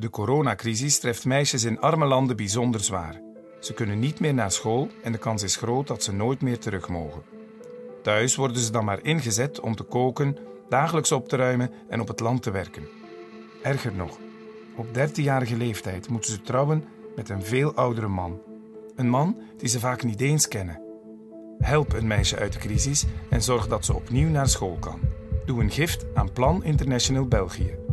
De coronacrisis treft meisjes in arme landen bijzonder zwaar. Ze kunnen niet meer naar school en de kans is groot dat ze nooit meer terug mogen. Thuis worden ze dan maar ingezet om te koken, dagelijks op te ruimen en op het land te werken. Erger nog, op 13-jarige leeftijd moeten ze trouwen met een veel oudere man. Een man die ze vaak niet eens kennen. Help een meisje uit de crisis en zorg dat ze opnieuw naar school kan. Doe een gift aan Plan International België.